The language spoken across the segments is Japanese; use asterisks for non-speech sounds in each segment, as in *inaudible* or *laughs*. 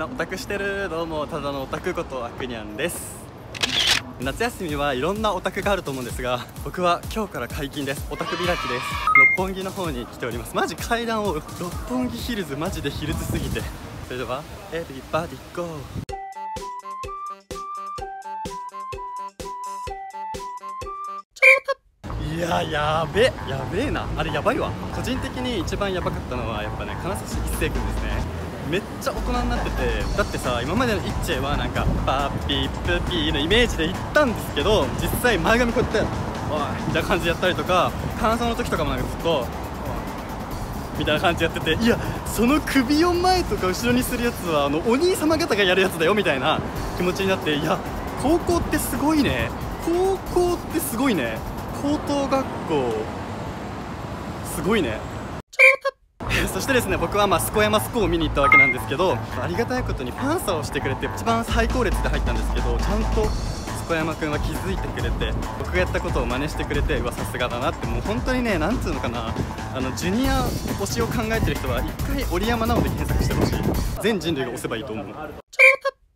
なオタクしてる。どうもただのオタクことアクニャンです。夏休みはいろんなオタクがあると思うんですが僕は今日から解禁です。オタク開きです。六本木の方に来ております。マジ階段を六本木ヒルズマジでヒルズすぎて。それではエビバディゴー。いややべ。やべえな。あれやばいわ。個人的に一番やばかったのはやっぱね金指一世君ですね。めっちゃ大人になっててだってさ今までのイッチェはなんかパッピープピーのイメージで言ったんですけど実際前髪こうやって「おい」みたいな感じでやったりとか感想の時とかもなんかずっと「みたいな感じでやってていやその首を前とか後ろにするやつはあのお兄様方がやるやつだよみたいな気持ちになっていや高校ってすごいね。高校ってすごいね。高等学校すごいね。*laughs* そしてですね僕はまあスコヤマスコを見に行ったわけなんですけどありがたいことにパンサーをしてくれて一番最高列で入ったんですけどちゃんとスコヤマくんは気づいてくれて僕がやったことを真似してくれてうわさすがだなってもう本当にねなんつうのかなあのジュニア推しを考えてる人は一回折山なので検索してほしい。全人類が押せばいいと思う。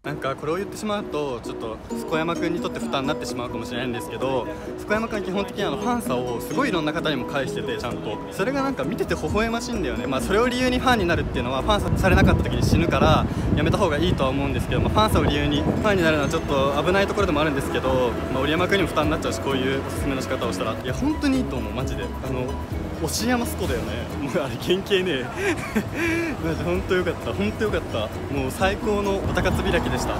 なんかこれを言ってしまうとちょっと福山君にとって負担になってしまうかもしれないんですけど福山君は基本的にあのファンサをすごいいろんな方にも返しててちゃんと。それがなんか見てて微笑ましいんだよね。まあそれを理由にファンになるっていうのはファンサされなかった時に死ぬからやめた方がいいとは思うんですけど、まあ、ファンサを理由にファンになるのはちょっと危ないところでもあるんですけど、まあ、折山君にも負担になっちゃうしこういうおすすめの仕方をしたら。いや本当にいいと思う。マジで。あの押山スコだよね。も *laughs* うあれ原型ね。*laughs* マジ本当よかった。本当よかった。もう最高のおたかつ開きでした。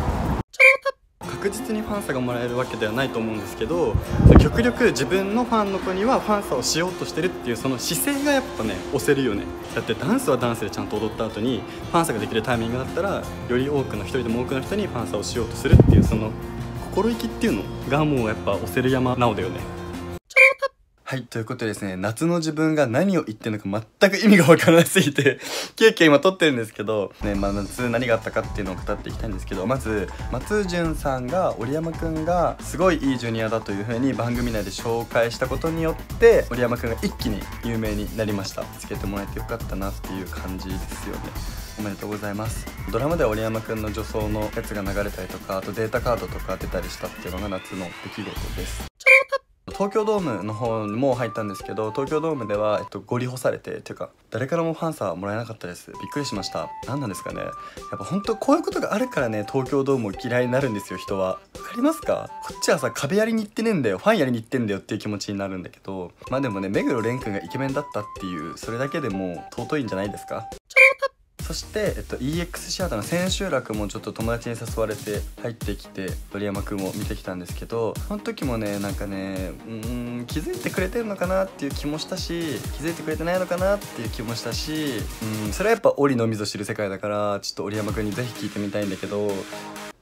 確実にファンサがもらえるわけではないと思うんですけど極力自分のファンの子にはファンサをしようとしてるっていうその姿勢がやっぱね押せるよね。だってダンスはダンスでちゃんと踊った後にファンサができるタイミングだったらより多くの一人でも多くの人にファンサをしようとするっていうその心意気っていうのがもうやっぱ押せる山なおだよね。はい、ということでですね、夏の自分が何を言ってるのか全く意味がわからなすぎて、*laughs* 急遽今撮ってるんですけど、ね、まあ夏何があったかっていうのを語っていきたいんですけど、まず、松潤さんが、折山くんが、すごいいいジュニアだという風に番組内で紹介したことによって、折山くんが一気に有名になりました。つけてもらえてよかったなっていう感じですよね。おめでとうございますドラマでは折山くんの女装のやつが流れたりとかあとデータカードとか出たりしたっていうのが夏の出来事です東京ドームの方にも入ったんですけど東京ドームでは、えっと、ゴリ干されてっていうか誰からもファンサーもらえなかったです。びっくりしました。何なんですかね。やっぱ本当こういうことがあるからね東京ドームを嫌いになるんですよ人は。わかりますか？こっちはさ壁やりに行ってねえんだよ。ファンやりに行ってんだよっていう気持ちになるんだけど。まあでもね目黒蓮くんがイケメンだったっていうそれだけでも尊いんじゃないですか？そして、えっと、EX シアターの千秋楽もちょっと友達に誘われて入ってきて鳥山くんも見てきたんですけどその時もねなんかねうん気づいてくれてるのかなっていう気もしたし気づいてくれてないのかなっていう気もしたしうんそれはやっぱ檻のみぞ知る世界だからちょっと織山くんにぜひ聞いてみたいんだけど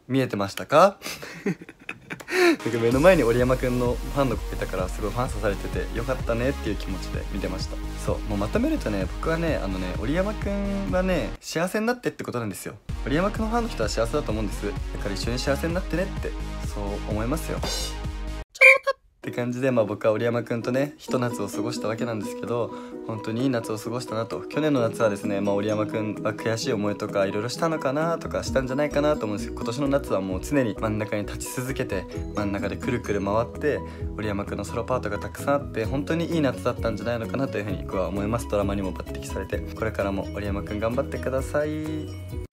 見えてましたか？*laughs* 目の前に折山くんのファンの子がいたからすごいファン刺されててよかったねっていう気持ちで見てました。そうもうまとめるとね僕はねあのね織山くんはね幸せになってってことなんですよ。織山くんのファンの人は幸せだと思うんです。だから一緒に幸せになってねってそう思いますよ。感じで、まあ、僕は織山くんとねひと夏を過ごしたわけなんですけど本当にいい夏を過ごしたなと。去年の夏はですね、まあ、織山くんは悔しい思いとかいろいろしたのかなとかしたんじゃないかなと思うんですけど今年の夏はもう常に真ん中に立ち続けて真ん中でくるくる回って織山くんのソロパートがたくさんあって本当にいい夏だったんじゃないのかなというふうに僕は思います。ドラマにも抜擢されてこれからも織山くん頑張ってください。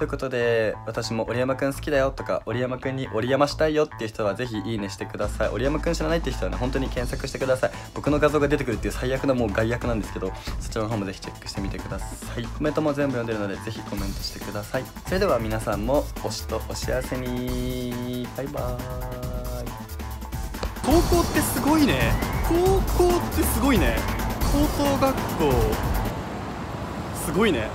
ということで私も織山くん好きだよとか織山くんに織山したいよっていう人はぜひいいねしてください。織山くん知らないっていう人はね本当に検索してください。僕の画像が出てくるっていう最悪なもう害悪なんですけどそちらの方もぜひチェックしてみてください。コメントも全部読んでるのでぜひコメントしてください。それでは皆さんも推しとお幸せに。バイバーイ。高校ってすごいね。高校ってすごいね。高等学校。すごいね。